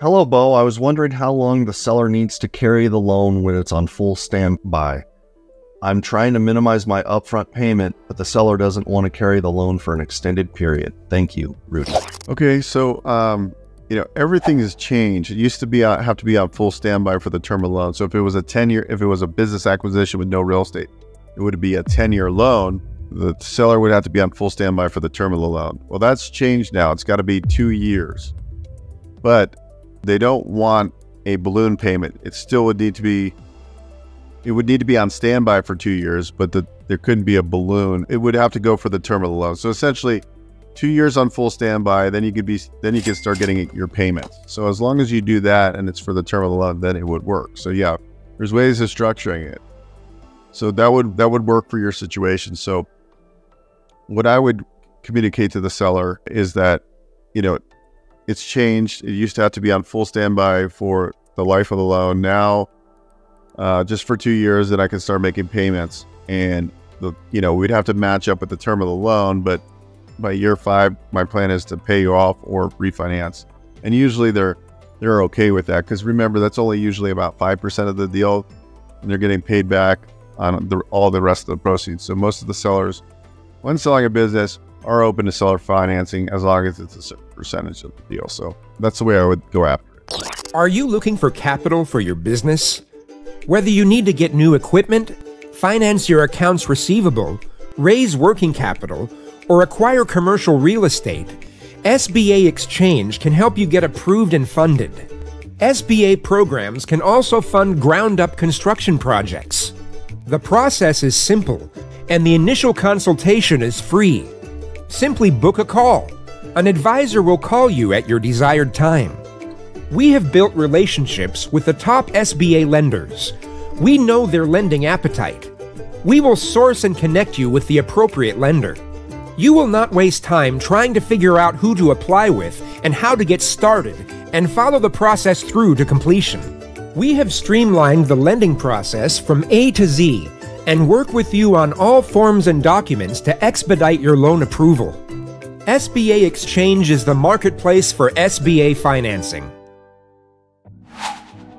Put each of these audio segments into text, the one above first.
Hello, Beau. I was wondering how long the seller needs to carry the loan when it's on full standby. I'm trying to minimize my upfront payment, but the seller doesn't want to carry the loan for an extended period. Thank you, Rudy. Okay, so um, you know everything has changed. It used to be uh, have to be on full standby for the term of loan. So if it was a ten year, if it was a business acquisition with no real estate, it would be a ten year loan. The seller would have to be on full standby for the term of the loan. Well, that's changed now. It's got to be two years, but they don't want a balloon payment. It still would need to be. It would need to be on standby for two years, but the, there couldn't be a balloon. It would have to go for the term of the loan. So essentially, two years on full standby, then you could be then you can start getting your payments. So as long as you do that and it's for the term of the loan, then it would work. So yeah, there's ways of structuring it. So that would that would work for your situation. So what I would communicate to the seller is that, you know, it's changed. It used to have to be on full standby for the life of the loan. Now, uh, just for two years, then I can start making payments. And the, you know, we'd have to match up with the term of the loan, but by year five, my plan is to pay you off or refinance. And usually they're they're okay with that because remember that's only usually about five percent of the deal, and they're getting paid back on the, all the rest of the proceeds. So most of the sellers, when selling a business, are open to seller financing as long as it's a certain percentage of the deal. So that's the way I would go after it. Are you looking for capital for your business? Whether you need to get new equipment, finance your accounts receivable, raise working capital, or acquire commercial real estate, SBA Exchange can help you get approved and funded. SBA programs can also fund ground up construction projects. The process is simple, and the initial consultation is free. Simply book a call. An advisor will call you at your desired time. We have built relationships with the top SBA lenders. We know their lending appetite. We will source and connect you with the appropriate lender. You will not waste time trying to figure out who to apply with and how to get started and follow the process through to completion. We have streamlined the lending process from A to Z and work with you on all forms and documents to expedite your loan approval. SBA Exchange is the marketplace for SBA financing.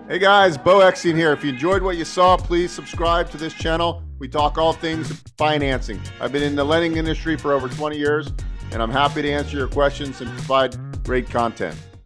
Hey guys, Beau Eckstein here. If you enjoyed what you saw, please subscribe to this channel. We talk all things financing. I've been in the lending industry for over 20 years, and I'm happy to answer your questions and provide great content.